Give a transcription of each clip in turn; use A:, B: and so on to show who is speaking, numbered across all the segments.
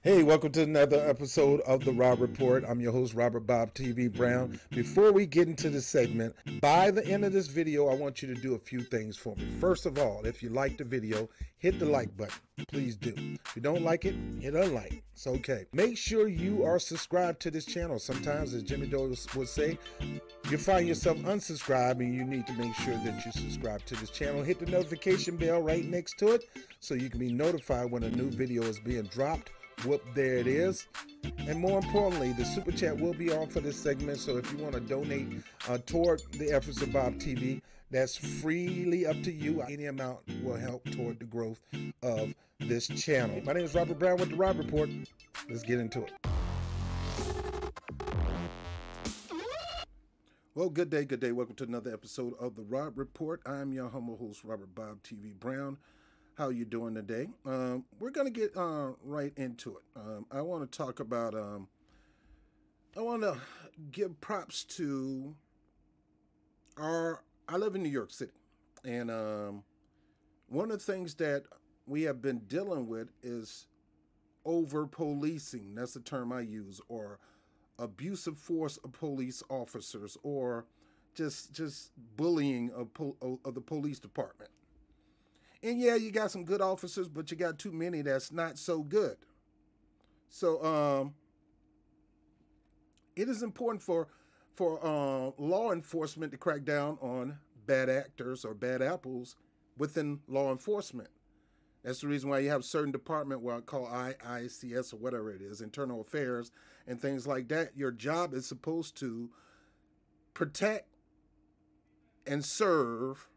A: Hey, welcome to another episode of the Rob Report. I'm your host, Robert Bob TV Brown. Before we get into the segment, by the end of this video, I want you to do a few things for me. First of all, if you like the video, hit the like button. Please do. If you don't like it, hit unlike. It's okay. Make sure you are subscribed to this channel. Sometimes, as Jimmy Dore would say, you find yourself unsubscribed and you need to make sure that you subscribe to this channel. Hit the notification bell right next to it so you can be notified when a new video is being dropped whoop there it is. And more importantly the super chat will be on for this segment so if you want to donate uh, toward the efforts of bob tv that's freely up to you. Any amount will help toward the growth of this channel. My name is robert brown with the rob report. Let's get into it. Well good day good day. Welcome to another episode of the rob report. I'm your humble host robert bob tv brown how you doing today. Um, we're going to get uh, right into it. Um, I want to talk about, um, I want to give props to our, I live in New York City. And um, one of the things that we have been dealing with is over policing. That's the term I use, or abusive force of police officers, or just just bullying of, of the police department. And yeah, you got some good officers, but you got too many that's not so good. So um, it is important for for uh, law enforcement to crack down on bad actors or bad apples within law enforcement. That's the reason why you have certain department what I call IICS or whatever it is, internal affairs and things like that. Your job is supposed to protect and serve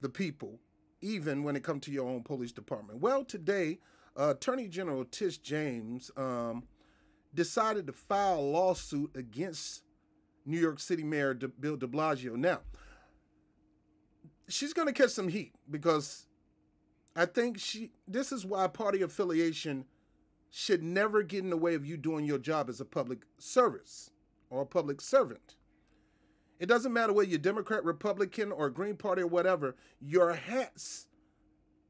A: the people even when it comes to your own police department. Well, today, uh, Attorney General Tish James um, decided to file a lawsuit against New York City Mayor De Bill de Blasio. Now, she's going to catch some heat because I think she. This is why party affiliation should never get in the way of you doing your job as a public service or a public servant. It doesn't matter whether you're Democrat, Republican, or Green Party or whatever, your hats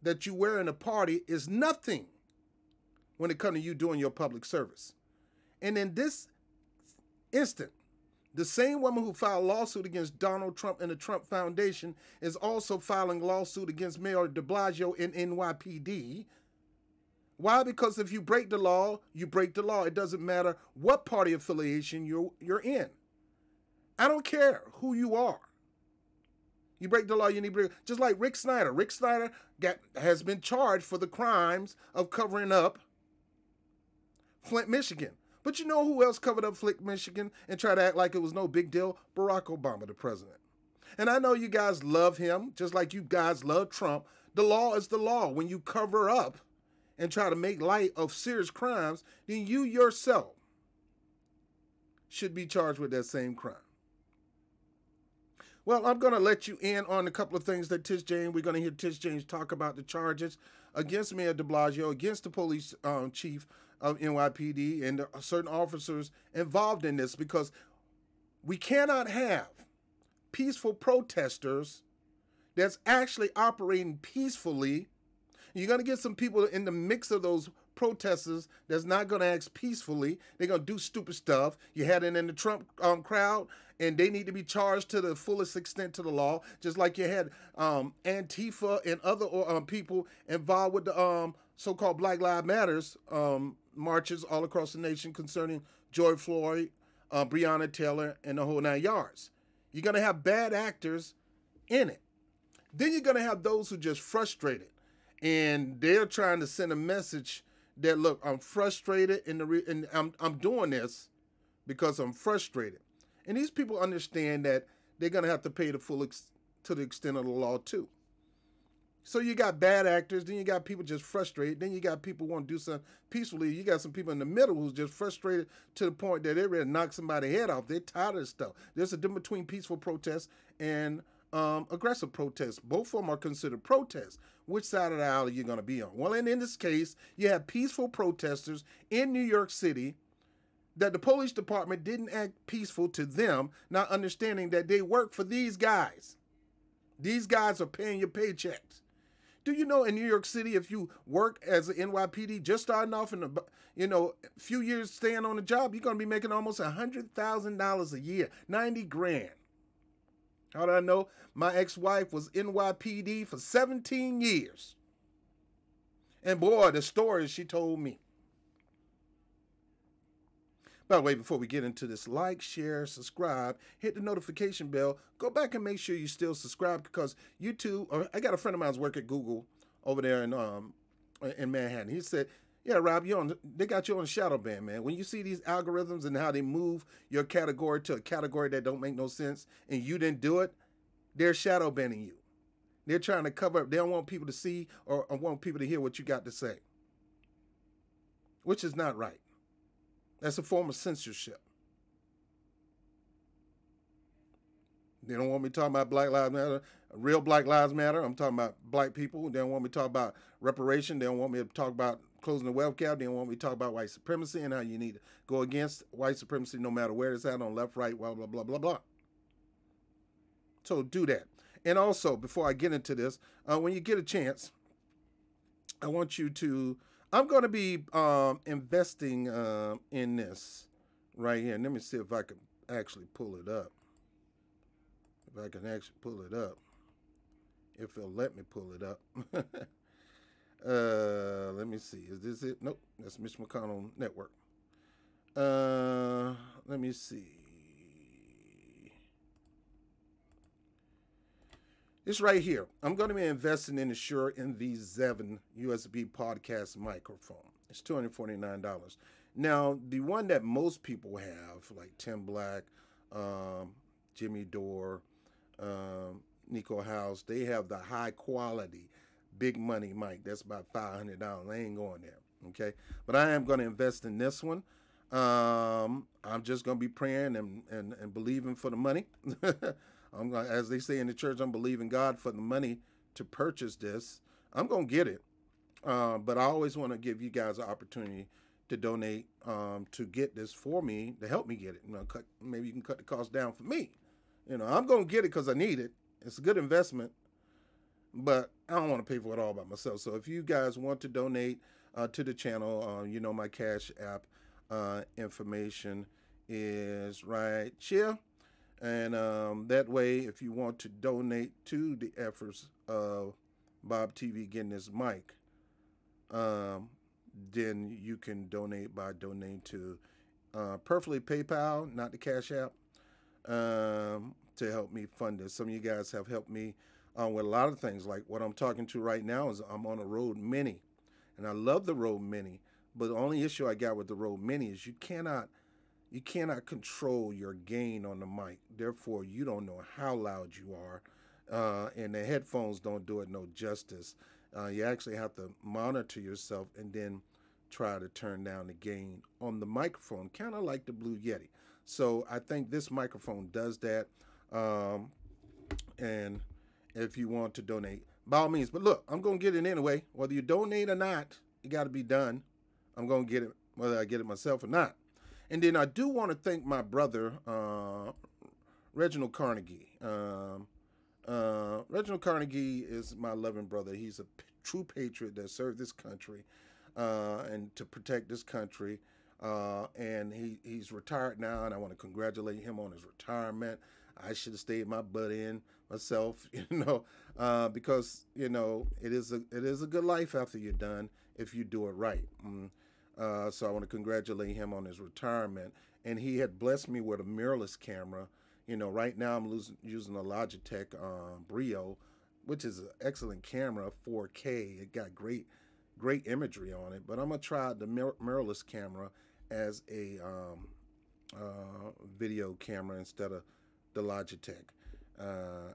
A: that you wear in a party is nothing when it comes to you doing your public service. And in this instant, the same woman who filed lawsuit against Donald Trump and the Trump Foundation is also filing lawsuit against Mayor de Blasio in NYPD. Why? Because if you break the law, you break the law. It doesn't matter what party affiliation you're, you're in. I don't care who you are. You break the law, you need to break. Just like Rick Snyder. Rick Snyder got, has been charged for the crimes of covering up Flint, Michigan. But you know who else covered up Flint, Michigan and tried to act like it was no big deal? Barack Obama, the president. And I know you guys love him, just like you guys love Trump. The law is the law. When you cover up and try to make light of serious crimes, then you yourself should be charged with that same crime. Well, I'm going to let you in on a couple of things that Tish James, we're going to hear Tish James talk about the charges against Mayor de Blasio, against the police um, chief of NYPD and certain officers involved in this because we cannot have peaceful protesters that's actually operating peacefully. You're going to get some people in the mix of those protesters that's not going to act peacefully. They're going to do stupid stuff. You had it in the Trump um, crowd, and they need to be charged to the fullest extent to the law, just like you had um, Antifa and other um, people involved with the um, so-called Black Lives Matters um, marches all across the nation concerning George Floyd, uh, Breonna Taylor, and the whole nine yards. You're going to have bad actors in it. Then you're going to have those who just frustrated, and they're trying to send a message that look, I'm frustrated in the re- and I'm I'm doing this because I'm frustrated. And these people understand that they're going to have to pay the full ex- to the extent of the law too. So you got bad actors, then you got people just frustrated, then you got people want to do something peacefully. You got some people in the middle who's just frustrated to the point that they're ready to knock somebody's head off. They're tired of stuff. There's a difference between peaceful protests and um, aggressive protests. Both of them are considered protests. Which side of the aisle are you going to be on? Well, and in this case, you have peaceful protesters in New York City that the police department didn't act peaceful to them, not understanding that they work for these guys. These guys are paying your paychecks. Do you know in New York City, if you work as an NYPD, just starting off in the, you know, a few years staying on the job, you're going to be making almost a $100,000 a year, 90 grand. How do I know? My ex-wife was NYPD for 17 years. And boy, the stories she told me. By the way, before we get into this, like, share, subscribe, hit the notification bell. Go back and make sure you still subscribe because YouTube. Or I got a friend of mine's work at Google over there in um in Manhattan. He said, "Yeah, Rob, you on? They got you on shadow ban, man. When you see these algorithms and how they move your category to a category that don't make no sense, and you didn't do it, they're shadow banning you. They're trying to cover up. They don't want people to see or, or want people to hear what you got to say, which is not right." That's a form of censorship. They don't want me talking about Black Lives Matter, real Black Lives Matter. I'm talking about black people. They don't want me to talk about reparation. They don't want me to talk about closing the wealth gap. Don't want me talk about white supremacy and how you need to go against white supremacy no matter where it's at on left, right, blah, blah, blah, blah, blah. So do that. And also, before I get into this, uh, when you get a chance, I want you to I'm going to be um, investing uh, in this right here. Let me see if I can actually pull it up. If I can actually pull it up. If it'll let me pull it up. uh, let me see. Is this it? Nope. That's Mitch McConnell Network. Uh, let me see. It's right here. I'm going to be investing in the Shure MV7 USB podcast microphone. It's $249. Now, the one that most people have, like Tim Black, um, Jimmy Dore, um, Niko House, they have the high quality, big money mic. That's about $500. I ain't going there. Okay. But I am going to invest in this one. Um, I'm just going to be praying and, and, and believing for the money. I'm going as they say in the church, I'm believing God for the money to purchase this. I'm going to get it. Uh, but I always want to give you guys an opportunity to donate um, to get this for me to help me get it. You know, cut, maybe you can cut the cost down for me. You know, I'm going to get it because I need it. It's a good investment, but I don't want to pay for it all by myself. So if you guys want to donate uh, to the channel, uh, you know my Cash App uh, information is right here. And um, that way, if you want to donate to the efforts of Bob TV getting this mic, um, then you can donate by donating to uh, perfectly PayPal, not the Cash App, um, to help me fund this. Some of you guys have helped me uh, with a lot of things. Like what I'm talking to right now is I'm on a Rode Mini, and I love the Rode Mini. But the only issue I got with the Rode Mini is you cannot – you cannot control your gain on the mic. Therefore, you don't know how loud you are. Uh, and the headphones don't do it no justice. Uh, you actually have to monitor yourself and then try to turn down the gain on the microphone, kind of like the Blue Yeti. So I think this microphone does that. Um, and if you want to donate, by all means. But look, I'm going to get it anyway. Whether you donate or not, it got to be done. I'm going to get it, whether I get it myself or not. And then I do want to thank my brother, uh, Reginald Carnegie. Um, uh, Reginald Carnegie is my loving brother. He's a true patriot that served this country uh, and to protect this country. Uh, and he, he's retired now, and I want to congratulate him on his retirement. I should have stayed my butt in myself, you know, uh, because you know it is a it is a good life after you're done if you do it right. Mm. Uh, so I want to congratulate him on his retirement. And he had blessed me with a mirrorless camera. You know, right now I'm losing, using a Logitech uh, Brio, which is an excellent camera, 4K. It got great, great imagery on it. But I'm gonna try the mir- mirrorless camera as a um, uh, video camera instead of the Logitech. Uh,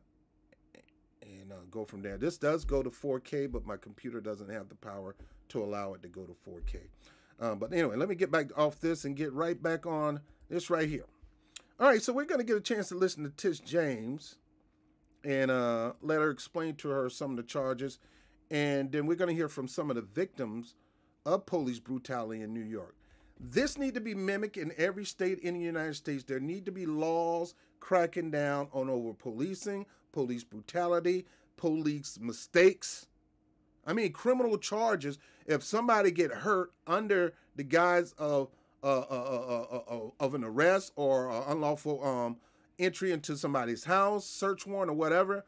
A: and uh, go from there. This does go to 4K, but my computer doesn't have the power to allow it to go to 4K. Um, but anyway, let me get back off this and get right back on this right here. All right, so we're going to get a chance to listen to Tish James and uh, let her explain to her some of the charges. And then we're going to hear from some of the victims of police brutality in New York. This need to be mimicked in every state in the United States. There need to be laws cracking down on over policing, police brutality, police mistakes. I mean, criminal charges. If somebody get hurt under the guise of uh, uh, uh, of an arrest or unlawful um, entry into somebody's house, search warrant or whatever,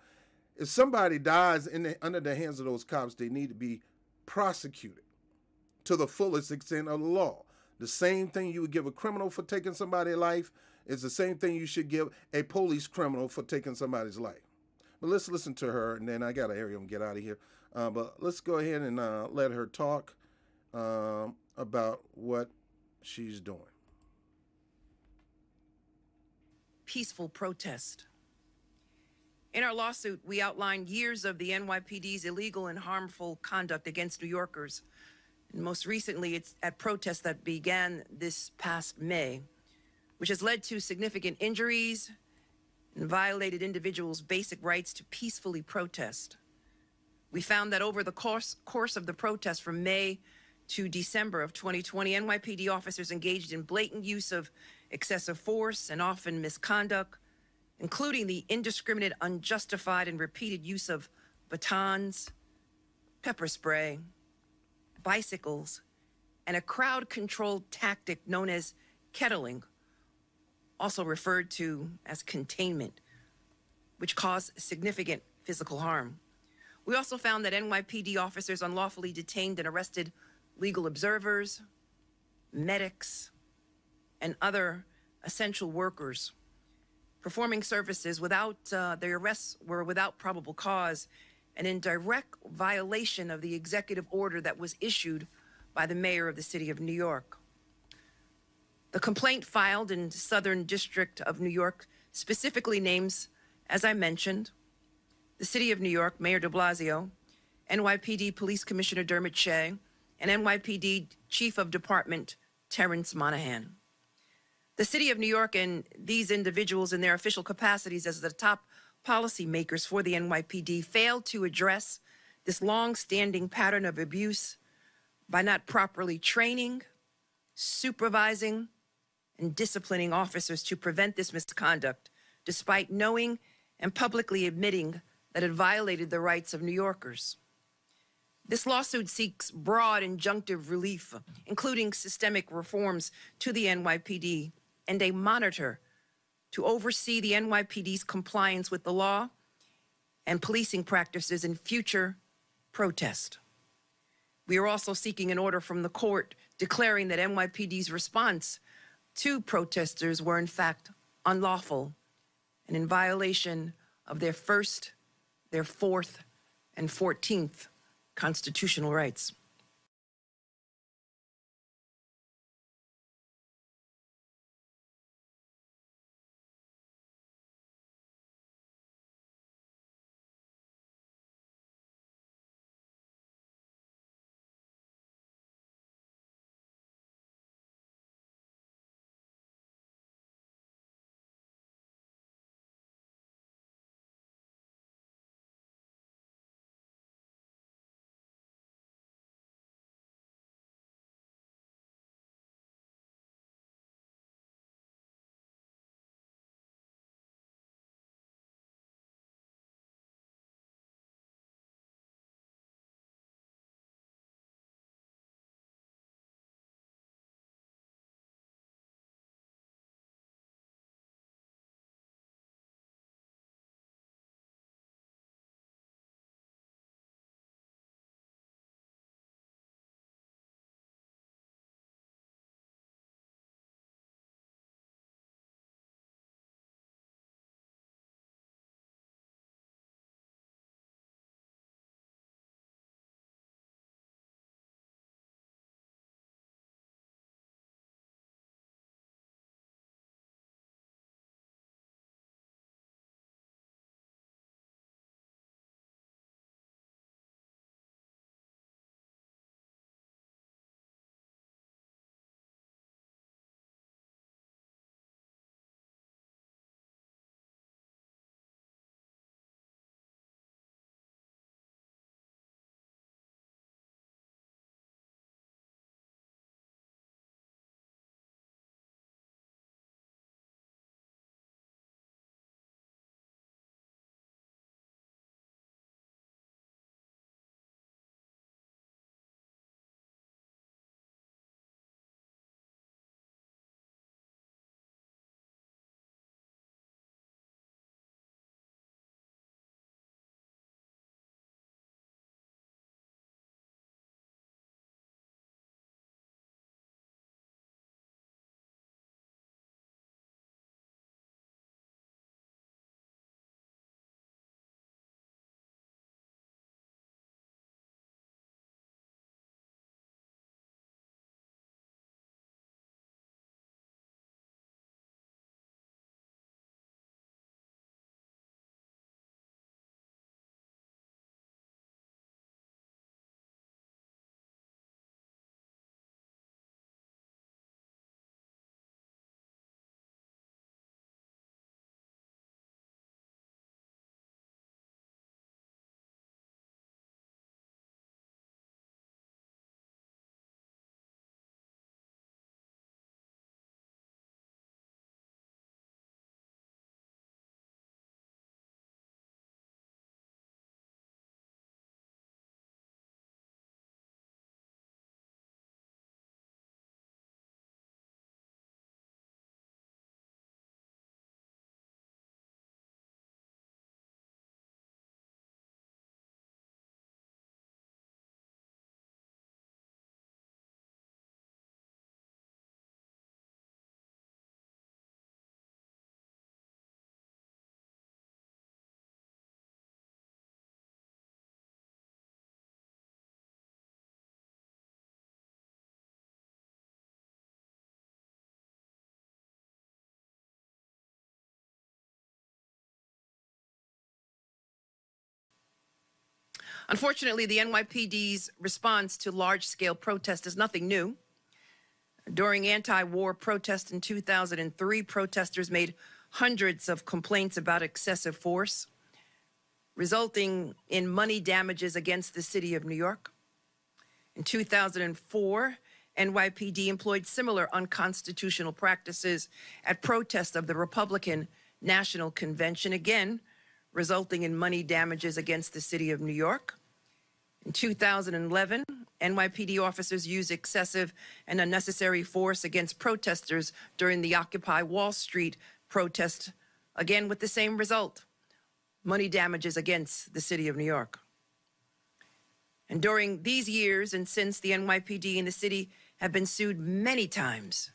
A: if somebody dies in the, under the hands of those cops, they need to be prosecuted to the fullest extent of the law. The same thing you would give a criminal for taking somebody's life is the same thing you should give a police criminal for taking somebody's life. But let's listen to her, and then I got to hurry and get out of here. Uh, but let's go ahead and uh, let her talk um, about what she's doing.
B: Peaceful protest. In our lawsuit, we outlined years of the NYPD's illegal and harmful conduct against New Yorkers. Most recently, it's at protests that began this past May, which has led to significant injuries and violated individuals' basic rights to peacefully protest. We found that over the course, course of the protest from May to December of 2020, NYPD officers engaged in blatant use of excessive force and often misconduct, including the indiscriminate, unjustified, and repeated use of batons, pepper spray, bicycles, and a crowd controlled tactic known as kettling, also referred to as containment, which caused significant physical harm. We also found that NYPD officers unlawfully detained and arrested legal observers, medics, and other essential workers performing services without uh, their arrests were without probable cause and in direct violation of the executive order that was issued by the mayor of the city of New York. The complaint filed in Southern District of New York specifically names, as I mentioned, the city of New York, Mayor de Blasio, NYPD Police Commissioner Dermot Shea, and NYPD Chief of Department Terrence Monahan. The city of New York and these individuals in their official capacities as the top policymakers for the NYPD failed to address this long-standing pattern of abuse by not properly training, supervising, and disciplining officers to prevent this misconduct, despite knowing and publicly admitting that it violated the rights of New Yorkers. This lawsuit seeks broad injunctive relief, including systemic reforms to the NYPD and a monitor to oversee the NYPD's compliance with the law and policing practices in future protest. We are also seeking an order from the court declaring that NYPD's response to protesters were in fact unlawful and in violation of their first, their fourth, and 14th constitutional rights. Unfortunately, the NYPD's response to large scale protest is nothing new. During anti war protests in 2003, protesters made hundreds of complaints about excessive force, resulting in money damages against the city of New York. In 2004, NYPD employed similar unconstitutional practices at protests of the Republican National Convention, again, resulting in money damages against the city of New York. In 2011, NYPD officers used excessive and unnecessary force against protesters during the Occupy Wall Street protest, again with the same result money damages against the city of New York. And during these years and since, the NYPD and the city have been sued many times,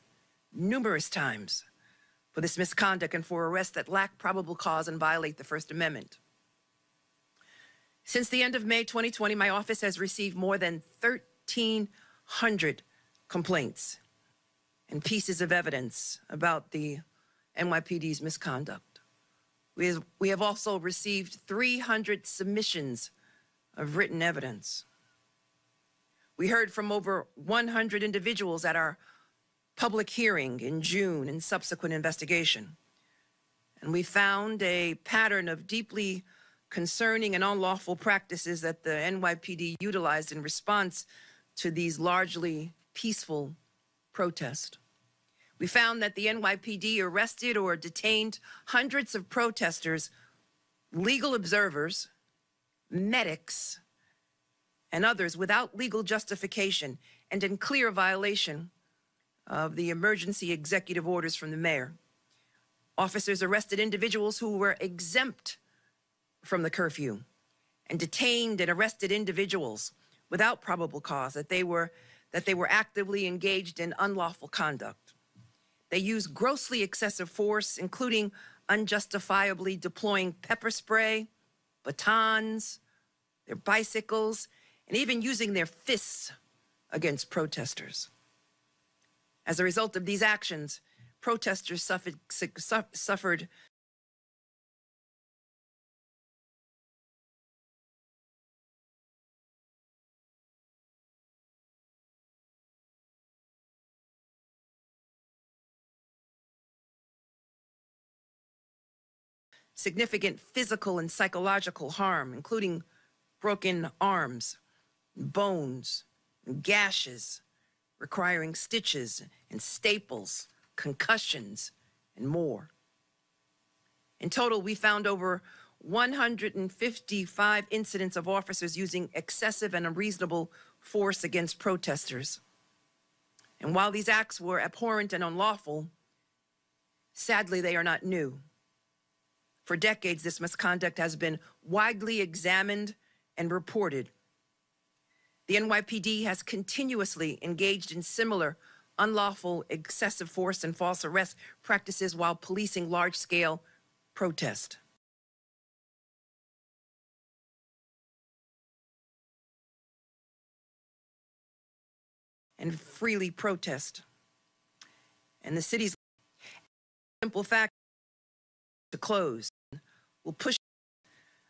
B: numerous times, for this misconduct and for arrests that lack probable cause and violate the First Amendment. Since the end of May 2020, my office has received more than 1,300 complaints and pieces of evidence about the NYPD's misconduct. We have, we have also received 300 submissions of written evidence. We heard from over 100 individuals at our public hearing in June and subsequent investigation. And we found a pattern of deeply concerning and unlawful practices that the NYPD utilized in response to these largely peaceful protests. We found that the NYPD arrested or detained hundreds of protesters, legal observers, medics, and others without legal justification and in clear violation of the emergency executive orders from the mayor. Officers arrested individuals who were exempt from the curfew and detained and arrested individuals without probable cause that they were that they were actively engaged in unlawful conduct. They used grossly excessive force, including unjustifiably deploying pepper spray, batons, their bicycles, and even using their fists against protesters. As a result of these actions, protesters suffered, suffered significant physical and psychological harm, including broken arms, bones, gashes, requiring stitches and staples, concussions, and more. In total, we found over 155 incidents of officers using excessive and unreasonable force against protesters. And while these acts were abhorrent and unlawful, sadly, they are not new. For decades, this misconduct has been widely examined and reported the NYPD has continuously engaged in similar unlawful excessive force and false arrest practices while policing large scale protest. And freely protest. And the city's simple fact to close will push.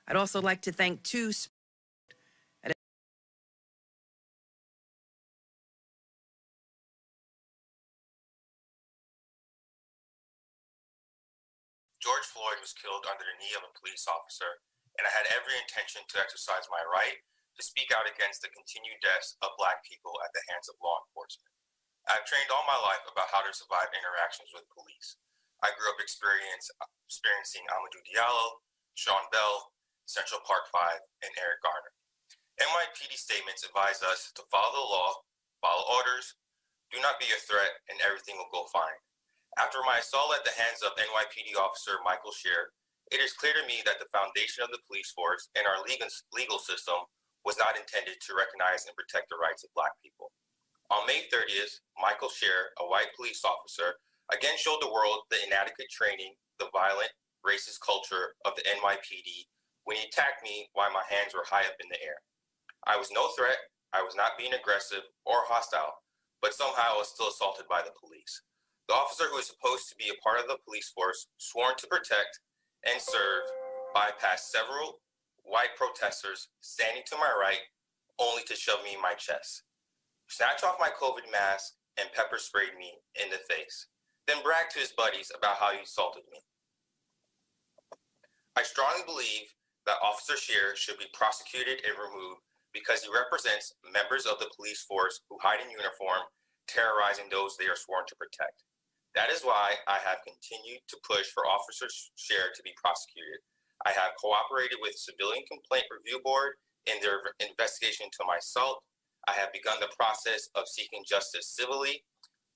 B: I'd also like to thank two
C: George Floyd was killed under the knee of a police officer, and I had every intention to exercise my right to speak out against the continued deaths of black people at the hands of law enforcement. I've trained all my life about how to survive interactions with police. I grew up experience, experiencing Amadou Diallo, Sean Bell, Central Park 5, and Eric Garner. NYPD statements advise us to follow the law, follow orders, do not be a threat, and everything will go fine. After my assault at the hands of NYPD officer Michael Shear, it is clear to me that the foundation of the police force and our legal, legal system was not intended to recognize and protect the rights of Black people. On May 30th, Michael Shear, a white police officer, again showed the world the inadequate training, the violent, racist culture of the NYPD when he attacked me while my hands were high up in the air. I was no threat, I was not being aggressive or hostile, but somehow I was still assaulted by the police. The officer who is supposed to be a part of the police force, sworn to protect and serve, bypassed several white protesters standing to my right only to shove me in my chest, snatch off my COVID mask, and pepper sprayed me in the face, then bragged to his buddies about how he assaulted me. I strongly believe that Officer Scheer should be prosecuted and removed because he represents members of the police force who hide in uniform, terrorizing those they are sworn to protect. That is why I have continued to push for Officer Scheer to be prosecuted. I have cooperated with Civilian Complaint Review Board in their investigation into my assault. I have begun the process of seeking justice civilly.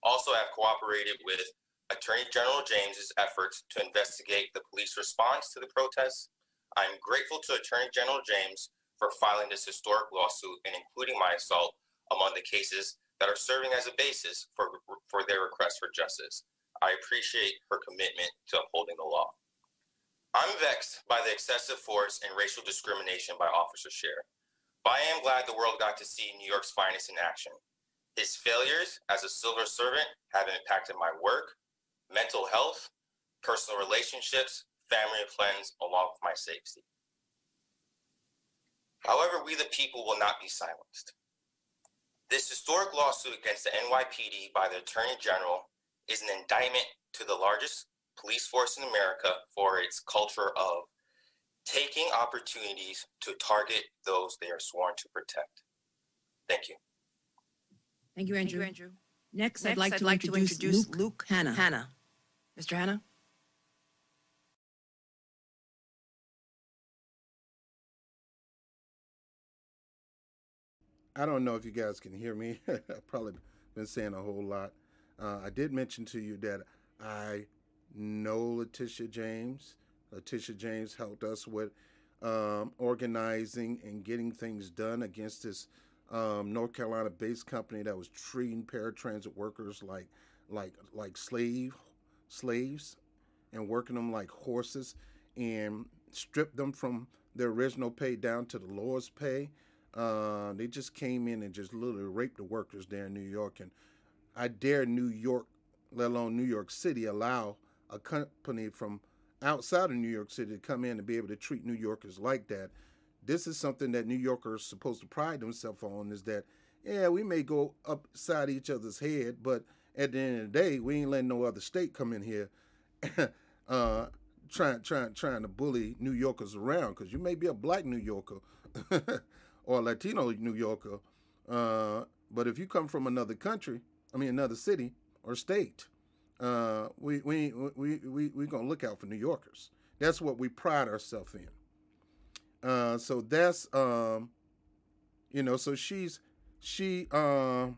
C: Also, have cooperated with Attorney General James's efforts to investigate the police response to the protests. I'm grateful to Attorney General James for filing this historic lawsuit and including my assault among the cases that are serving as a basis for, for their request for justice. I appreciate her commitment to upholding the law. I'm vexed by the excessive force and racial discrimination by Officer Scheer, but I am glad the world got to see New York's finest in action. His failures as a civil servant have impacted my work, mental health, personal relationships, family and friends, along with my safety. However, we the people will not be silenced. This historic lawsuit against the NYPD by the Attorney General is an indictment to the largest police force in America for its culture of taking opportunities to target those they are sworn to protect. Thank you.
B: Thank you, Andrew.
D: Thank you, Andrew.
B: Next,
D: Next,
B: I'd like,
D: I'd
B: to,
D: like to
B: introduce
D: introduce
B: Luke,
D: Luke
B: Hanna.
D: Hanna.
B: Mr. Hanna?
A: I don't know if you guys can hear me. I've probably been saying a whole lot. Uh, I did mention to you that I know Letitia James. Letitia James helped us with um, organizing and getting things done against this um, North Carolina-based company that was treating paratransit workers like like like slave slaves and working them like horses and stripped them from their original pay down to the lowest pay. Uh, they just came in and just literally raped the workers there in New York. And I dare New York, let alone New York City, allow a company from outside of New York City to come in and be able to treat New Yorkers like that. This is something that New Yorkers supposed to pride themselves on is that, yeah, we may go upside each other's head, but at the end of the day, we ain't letting no other state come in here uh, trying, trying, trying to bully New Yorkers around because you may be a black New Yorker or a Latino New Yorker, uh, but if you come from another country, I mean another city or state, uh, we we we we we gonna look out for New Yorkers. That's what we pride ourselves in. Uh, so that's um, you know, so she's she um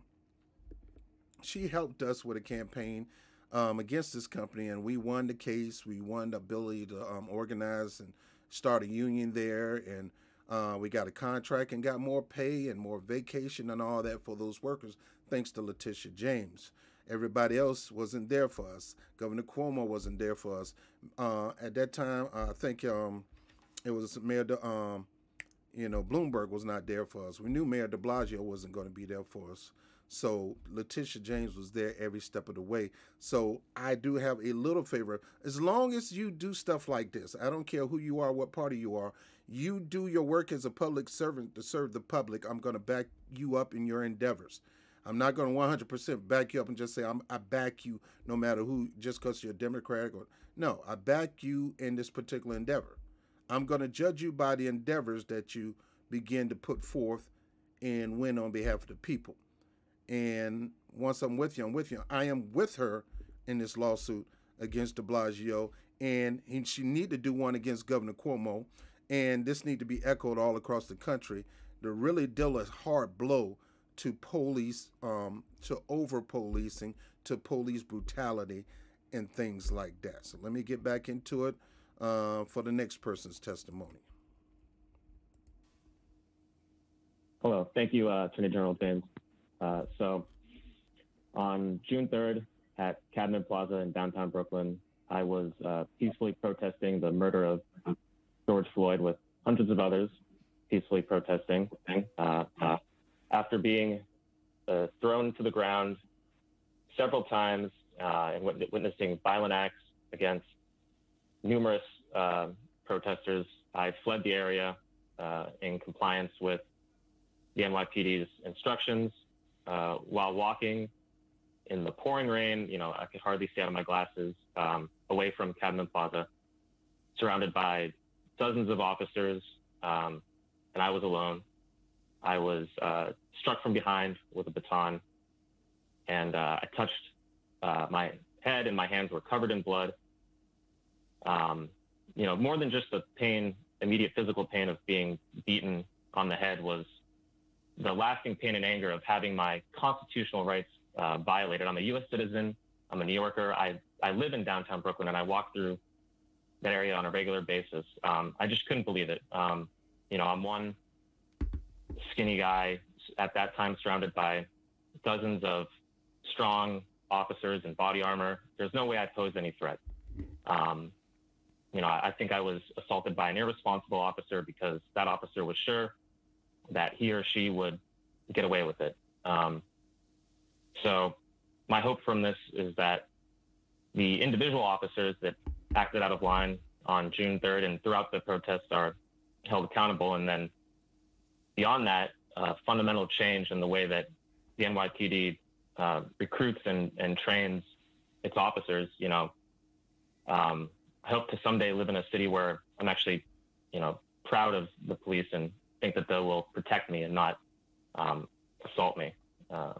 A: she helped us with a campaign um, against this company, and we won the case. We won the ability to um, organize and start a union there, and uh, we got a contract and got more pay and more vacation and all that for those workers, thanks to Letitia James. Everybody else wasn't there for us. Governor Cuomo wasn't there for us. Uh, at that time, I think um, it was Mayor, De, um, you know, Bloomberg was not there for us. We knew Mayor De Blasio wasn't going to be there for us. So Letitia James was there every step of the way. So I do have a little favor. As long as you do stuff like this, I don't care who you are, what party you are, you do your work as a public servant to serve the public. I'm going to back you up in your endeavors. I'm not going to 100% back you up and just say I'm, I back you no matter who, just because you're Democratic or no. I back you in this particular endeavor. I'm going to judge you by the endeavors that you begin to put forth and win on behalf of the people. And once I'm with you, I'm with you. I am with her in this lawsuit against De Blasio, and he, she need to do one against Governor Cuomo, and this need to be echoed all across the country to really deal a hard blow to police, um, to over policing, to police brutality, and things like that. So let me get back into it uh, for the next person's testimony.
E: Hello, thank you, uh, Attorney General James. Uh, so on June 3rd at Cadman Plaza in downtown Brooklyn, I was uh, peacefully protesting the murder of George Floyd with hundreds of others peacefully protesting. Uh, uh, after being uh, thrown to the ground several times and witnessing violent acts against numerous protesters, I fled the area uh, in compliance with the NYPD's instructions uh, while walking in the pouring rain. You know, I could hardly see out of my glasses um, away from Cadman Plaza, surrounded by dozens of officers, um, and I was alone. I was uh, struck from behind with a baton, and uh, I touched uh, my head, and my hands were covered in blood. Um, you know, more than just the pain, immediate physical pain of being beaten on the head was the lasting pain and anger of having my constitutional rights uh, violated. I'm a U.S. citizen. I'm a New Yorker. I, I live in downtown Brooklyn and I walk through that area on a regular basis. Um, I just couldn't believe it. Um, you know, I'm one skinny guy at that time surrounded by dozens of strong officers in body armor. There's no way I posed any threat. Um, you know, I think I was assaulted by an irresponsible officer because that officer was sure that he or she would get away with it. Um, so, my hope from this is that the individual officers that acted out of line on June 3rd and throughout the protests are held accountable. And then beyond that, uh, fundamental change in the way that the NYPD uh, recruits and, and trains its officers. You know, um, I hope to someday live in a city where I'm actually, you know, proud of the police and think that they will protect me and not um, assault me. Uh,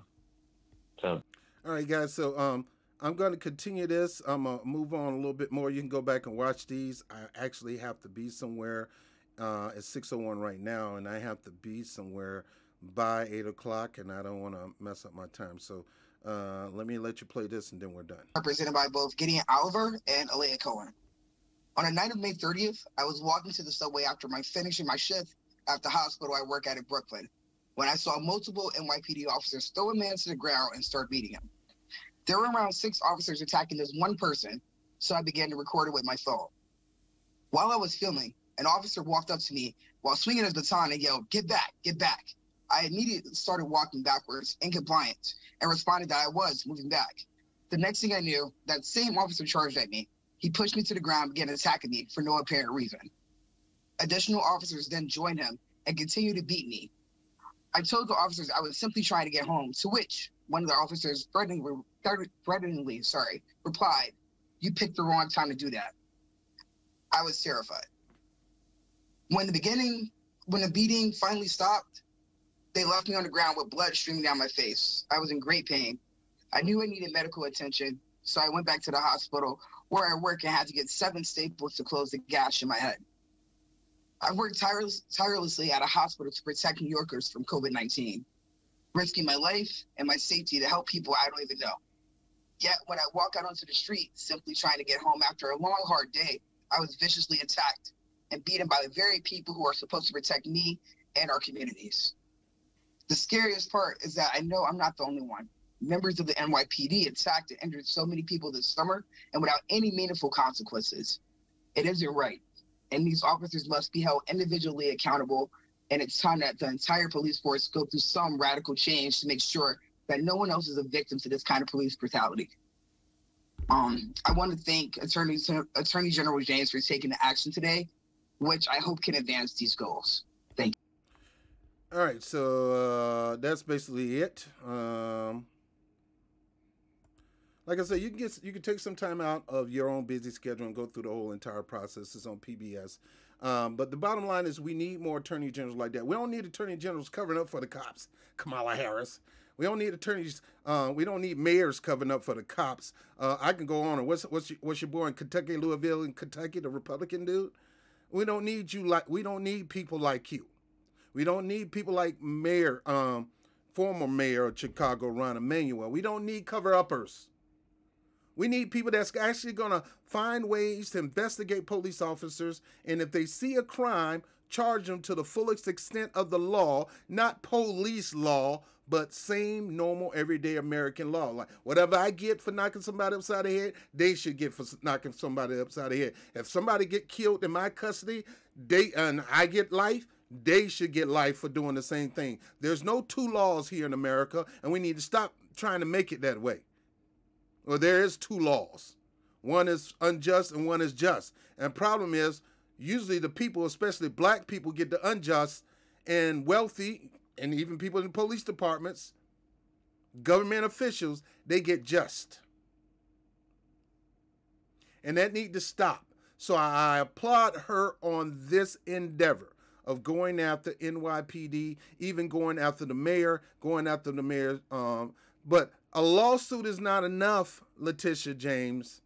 E: so,
A: all right, guys. So, um, I'm going to continue this. I'm gonna move on a little bit more. You can go back and watch these. I actually have to be somewhere. Uh, it's 6:01 right now, and I have to be somewhere by eight o'clock, and I don't want to mess up my time. So. Uh, let me let you play this and then we're done.
D: Represented by both Gideon Oliver and Elena Cohen. On the night of May 30th, I was walking to the subway after my finishing my shift at the hospital I work at in Brooklyn when I saw multiple NYPD officers throw a man to the ground and start beating him. There were around six officers attacking this one person, so I began to record it with my phone. While I was filming, an officer walked up to me while swinging his baton and yelled, Get back, get back. I immediately started walking backwards in compliance and responded that I was moving back. The next thing I knew, that same officer charged at me. He pushed me to the ground began attacking me for no apparent reason. Additional officers then joined him and continued to beat me. I told the officers I was simply trying to get home, to which one of the officers threateningly, threateningly sorry, replied, You picked the wrong time to do that. I was terrified. When the beginning, when the beating finally stopped, they left me on the ground with blood streaming down my face. I was in great pain. I knew I needed medical attention, so I went back to the hospital where I work and had to get seven staples to close the gash in my head. I've worked tireless, tirelessly at a hospital to protect New Yorkers from COVID 19, risking my life and my safety to help people I don't even know. Yet, when I walk out onto the street simply trying to get home after a long, hard day, I was viciously attacked and beaten by the very people who are supposed to protect me and our communities. The scariest part is that I know I'm not the only one. Members of the NYPD attacked and injured so many people this summer and without any meaningful consequences. It isn't right and these officers must be held individually accountable. And it's time that the entire police force go through some radical change to make sure that no one else is a victim to this kind of police brutality. Um, I want to thank Attorney Attorney General James for taking the action today, which I hope can advance these goals. Thank
A: you. All right, so uh, that's basically it. Um, like I said, you can get you can take some time out of your own busy schedule and go through the whole entire process. It's on PBS. Um, but the bottom line is we need more attorney generals like that. We don't need attorney generals covering up for the cops. Kamala Harris. We don't need attorneys. Uh, we don't need mayors covering up for the cops. Uh, I can go on. what's what's your, what's your boy in Kentucky, Louisville, in Kentucky, the Republican dude? We don't need you like. We don't need people like you. We don't need people like Mayor, um, former Mayor of Chicago, Rahm Emanuel. We don't need cover uppers. We need people that's actually going to find ways to investigate police officers. And if they see a crime, charge them to the fullest extent of the law, not police law, but same normal everyday American law. Like whatever I get for knocking somebody upside the head, they should get for knocking somebody upside the head. If somebody get killed in my custody, they and I get life, they should get life for doing the same thing. There's no two laws here in America, and we need to stop trying to make it that way. Well, there is two laws. One is unjust and one is just. And problem is, usually the people, especially black people, get the unjust and wealthy, and even people in police departments, government officials, they get just. And that need to stop. So I applaud her on this endeavor of going after NYPD, even going after the mayor, going after the mayor. Um, but a lawsuit is not enough, Letitia James.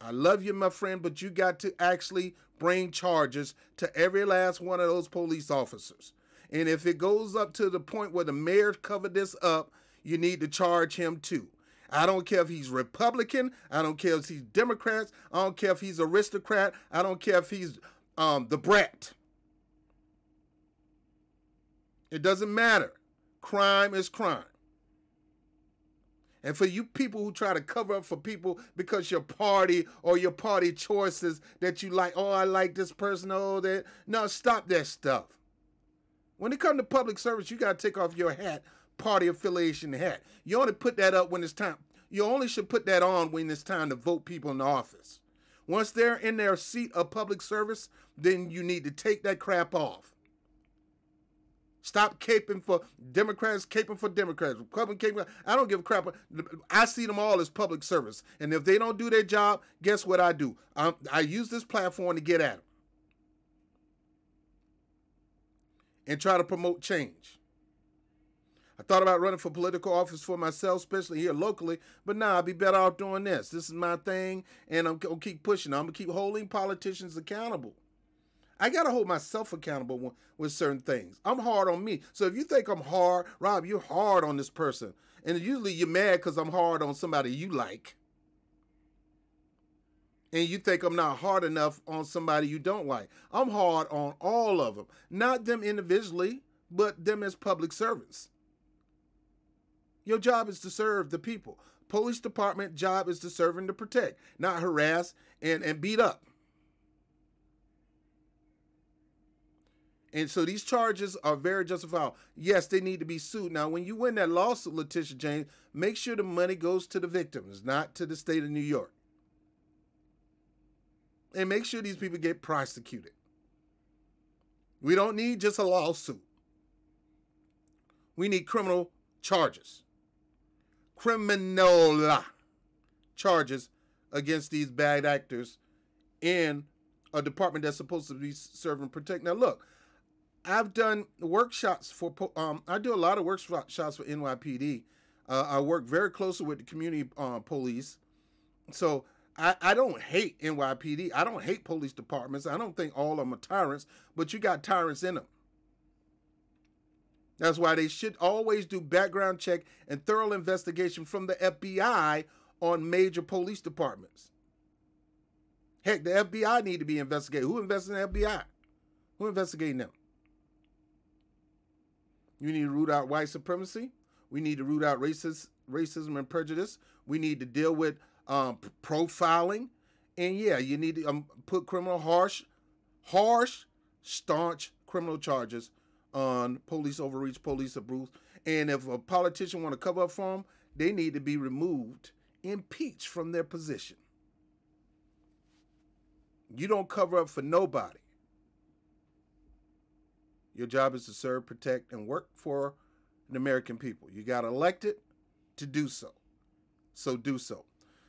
A: I love you, my friend, but you got to actually bring charges to every last one of those police officers. And if it goes up to the point where the mayor covered this up, you need to charge him too. I don't care if he's Republican. I don't care if he's Democrats. I don't care if he's aristocrat. I don't care if he's um, the brat. It doesn't matter. Crime is crime. And for you people who try to cover up for people because your party or your party choices that you like, oh, I like this person, oh, that. No, stop that stuff. When it comes to public service, you got to take off your hat, party affiliation hat. You only put that up when it's time. You only should put that on when it's time to vote people in office. Once they're in their seat of public service, then you need to take that crap off. Stop caping for Democrats, caping for Democrats, Republican caping. I don't give a crap. I see them all as public service. And if they don't do their job, guess what I do? I, I use this platform to get at them and try to promote change. I thought about running for political office for myself, especially here locally, but nah, I'd be better off doing this. This is my thing, and I'm gonna keep pushing. I'm gonna keep holding politicians accountable. I got to hold myself accountable with certain things. I'm hard on me. So if you think I'm hard, Rob, you're hard on this person. And usually you're mad because I'm hard on somebody you like. And you think I'm not hard enough on somebody you don't like. I'm hard on all of them. Not them individually, but them as public servants. Your job is to serve the people. Police department job is to serve and to protect, not harass and, and beat up. And so these charges are very justifiable. Yes, they need to be sued. Now, when you win that lawsuit, Letitia James, make sure the money goes to the victims, not to the state of New York. And make sure these people get prosecuted. We don't need just a lawsuit. We need criminal charges. Criminal charges against these bad actors in a department that's supposed to be serving protect. Now, look, I've done workshops for. Um, I do a lot of workshops for NYPD. Uh, I work very closely with the community uh, police, so I, I don't hate NYPD. I don't hate police departments. I don't think all of them are tyrants, but you got tyrants in them. That's why they should always do background check and thorough investigation from the FBI on major police departments. Heck, the FBI need to be investigated. Who investigating the FBI? Who investigating them? You need to root out white supremacy. We need to root out racist, racism and prejudice. We need to deal with um, profiling. And yeah, you need to um, put criminal harsh, harsh, staunch criminal charges on police overreach, police abuse. And if a politician want to cover up for them, they need to be removed, impeached from their position. You don't cover up for nobody. Your job is to serve, protect, and work for the American people. You got elected to do so. So do so.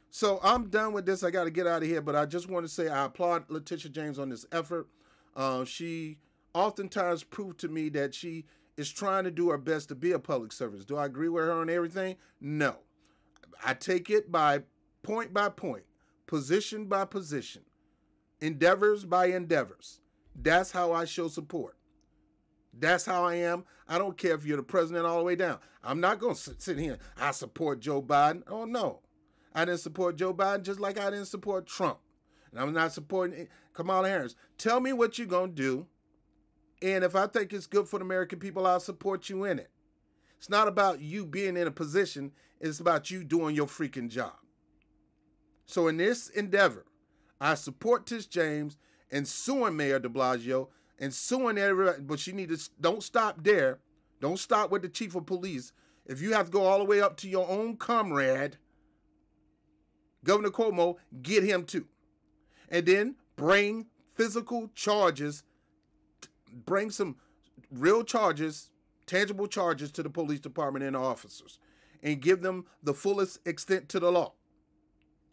A: So I'm done with this. I got to get out of here, but I just want to say I applaud Letitia James on this effort. Uh, she oftentimes proved to me that she is trying to do her best to be a public service. Do I agree with her on everything? No. I take it by point by point, position by position, endeavors by endeavors. That's how I show support. That's how I am. I don't care if you're the president all the way down. I'm not going to sit here. I support Joe Biden. Oh, no. I didn't support Joe Biden just like I didn't support Trump. And I'm not supporting eh, Kamala Harris. Tell me what you're going to do. And if I think it's good for the American people, I'll support you in it. It's not about you being in a position, it's about you doing your freaking job. So in this endeavor, I support Tish James and suing Mayor de Blasio and suing everybody. But you need to don't stop there. Don't stop with the chief of police. If you have to go all the way up to your own comrade, Governor Cuomo, get him too. And then bring physical charges, bring some real charges, tangible charges to the police department and officers, and give them the fullest extent to the law.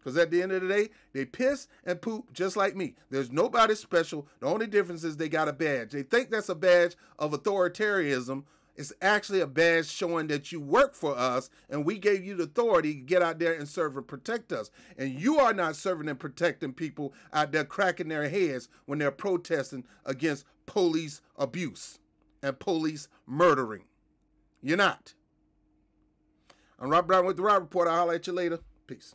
A: Because at the end of the day, they piss and poop just like me. There's nobody special. The only difference is they got a badge. They think that's a badge of authoritarianism. It's actually a badge showing that you work for us and we gave you the authority to get out there and serve and protect us. And you are not serving and protecting people out there cracking their heads when they're protesting against police abuse and police murdering. You're not. I'm Rob Brown with the Rob Report. I'll holler at you later. Peace.